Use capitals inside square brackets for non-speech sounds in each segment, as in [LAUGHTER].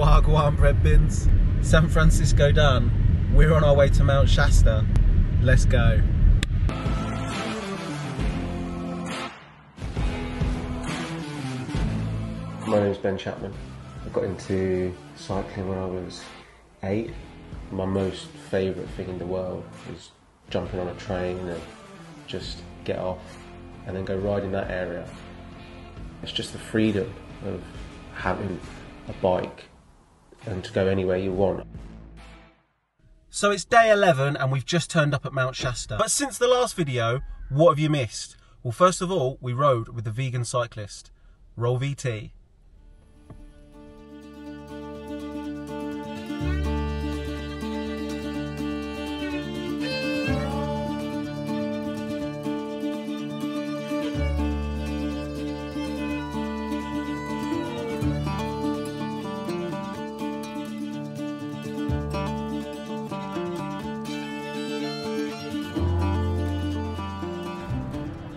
Wagwan bread bins. San Francisco done. We're on our way to Mount Shasta. Let's go. My name's Ben Chapman. I got into cycling when I was eight. My most favourite thing in the world was jumping on a train and just get off and then go ride in that area. It's just the freedom of having a bike and to go anywhere you want. So it's day 11 and we've just turned up at Mount Shasta. But since the last video, what have you missed? Well, first of all, we rode with the vegan cyclist, Roll VT.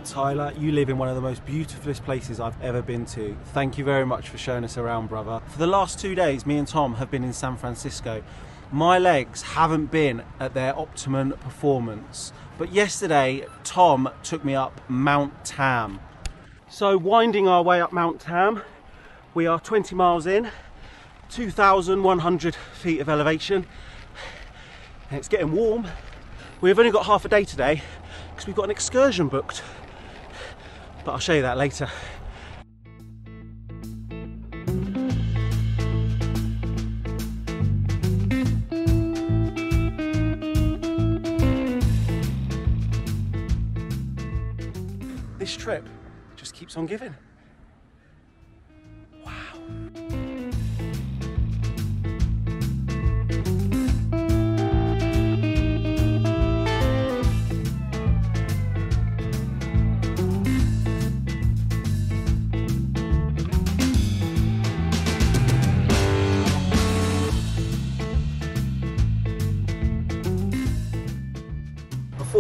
Tyler, you live in one of the most beautifulest places I've ever been to. Thank you very much for showing us around, brother. For the last two days, me and Tom have been in San Francisco. My legs haven't been at their optimum performance, but yesterday, Tom took me up Mount Tam. So, winding our way up Mount Tam, we are 20 miles in, 2,100 feet of elevation, and it's getting warm. We've only got half a day today because we've got an excursion booked but I'll show you that later. This trip just keeps on giving.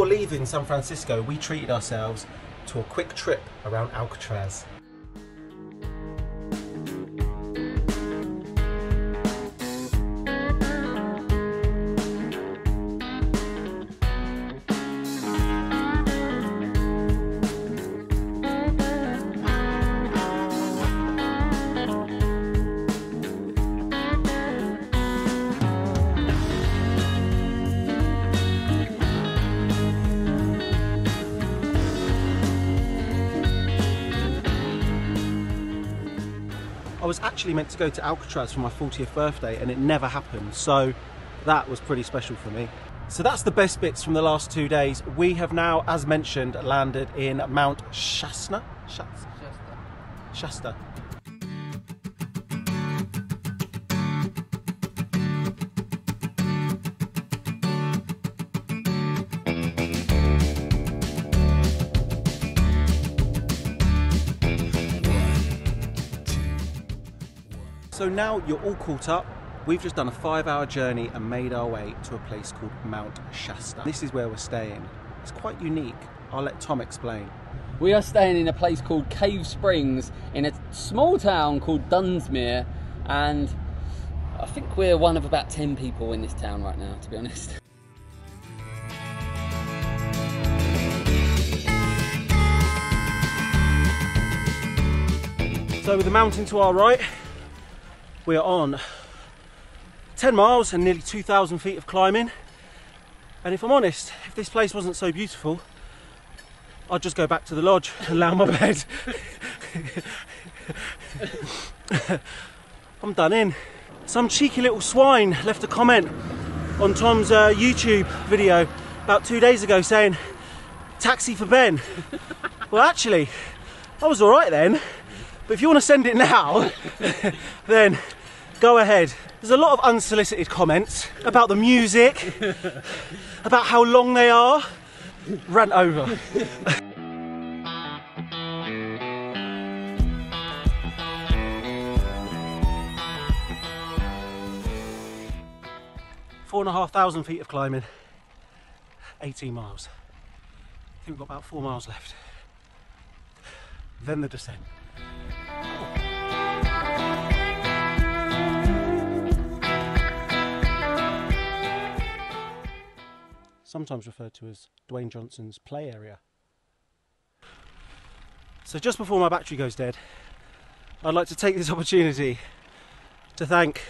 Leaving San Francisco, we treated ourselves to a quick trip around Alcatraz. Was actually meant to go to Alcatraz for my 40th birthday and it never happened, so that was pretty special for me. So that's the best bits from the last two days. We have now, as mentioned, landed in Mount Shasta. Shasta. Shasta. So now you're all caught up. We've just done a five hour journey and made our way to a place called Mount Shasta. This is where we're staying. It's quite unique. I'll let Tom explain. We are staying in a place called Cave Springs in a small town called Dunsmuir, and I think we're one of about 10 people in this town right now, to be honest. [LAUGHS] So with the mountain to our right, we are on 10 miles and nearly 2,000 feet of climbing. And if I'm honest, if this place wasn't so beautiful, I'd just go back to the lodge and lay on my bed. [LAUGHS] I'm done in. Some cheeky little swine left a comment on Tom's uh, YouTube video about two days ago saying, taxi for Ben. [LAUGHS] well, actually, I was all right then. But if you want to send it now, [LAUGHS] then go ahead. There's a lot of unsolicited comments about the music, about how long they are. Rant over. Four and a half thousand feet of climbing, 18 miles. I think we've got about four miles left. Then the descent. Sometimes referred to as Dwayne Johnson's play area. So, just before my battery goes dead, I'd like to take this [LAUGHS] opportunity to thank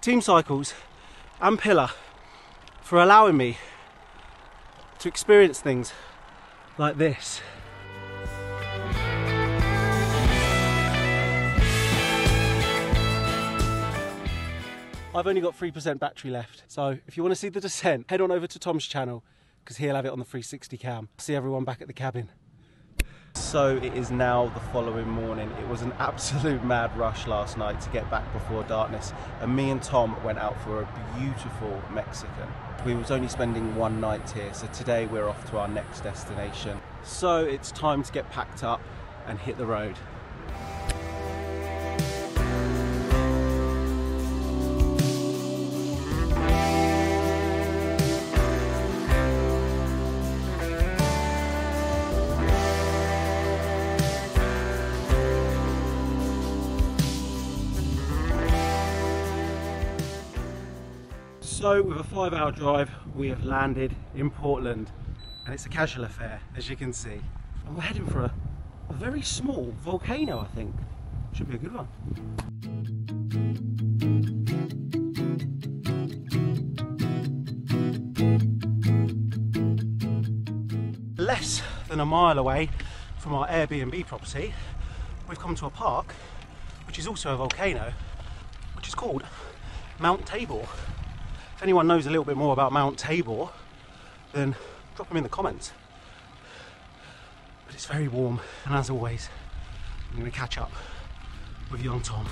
Team Cycles and Pillar for allowing me to experience things like this. I've only got 3% battery left, so if you want to see the descent, head on over to Tom's channel because he'll have it on the 360 cam. See everyone back at the cabin. So it is now the following morning. It was an [LAUGHS] absolute mad rush last night to get back before darkness, and me and Tom went out for a beautiful Mexican. We was only spending one night here, so today we're off to our next destination. So it's time to get packed up and hit the road. So, with a five hour drive, we have landed in Portland and it's a casual affair, as you can see. And we're heading for a, a very small volcano, I think. Should be a good one. Less than a mile away from our Airbnb property, we've come to a park, which is also a volcano, which is called Mount Tabor. If anyone knows a little bit more about Mount Tabor, then drop them in the comments. But it's very warm, and as always, I'm going to catch up with young Tom.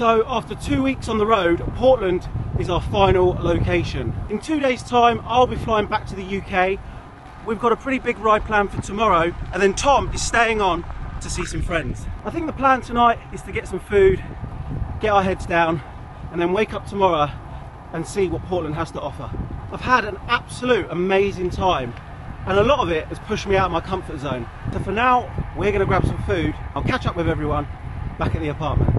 So after two weeks on the road, Portland is our final location. In two days time, I'll be flying back to the UK. We've got a pretty big ride plan for tomorrow, and then Tom is staying on to see some friends. I think the plan tonight is to get some food, get our heads down, and then wake up tomorrow and see what Portland has to offer. I've had an absolute amazing time, and a lot of it has pushed me out of my comfort zone. So for now, we're gonna grab some food. I'll catch up with everyone back at the apartment.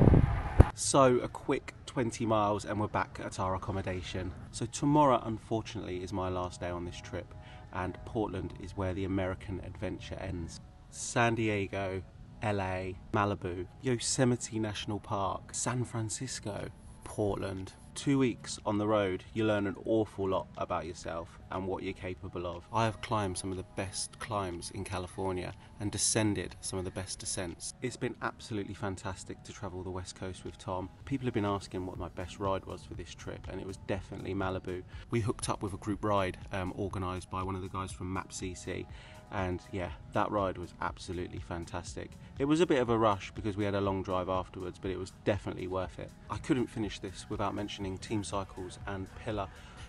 So a quick 20 miles and we're back at our accommodation. So tomorrow unfortunately is my last day on this trip and Portland is where the American adventure ends. San Diego, LA, Malibu, Yosemite National Park, San Francisco, Portland. Two weeks on the road, you learn an awful lot about yourself and what you're capable of. I have climbed some of the best climbs in California and descended some of the best descents. It's been absolutely fantastic to travel the West Coast with Tom. People have been asking what my best ride was for this trip, and it was definitely Malibu. We hooked up with a group ride um, organised by one of the guys from MapCC and yeah that ride was absolutely fantastic it was a bit of a rush because we had a long drive afterwards but it was definitely worth it i couldn't finish this without mentioning team cycles and pillar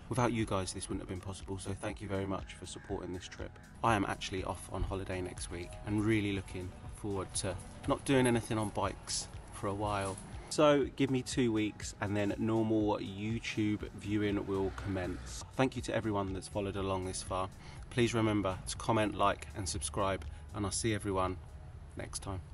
without you guys this wouldn't have been possible so thank you very much for supporting this trip i am actually off on holiday next week and really looking forward to not doing anything on bikes for a while so give me two weeks and then normal YouTube viewing will commence. Thank you to everyone that's followed along this far. Please remember to comment, like and subscribe and I'll see everyone next time.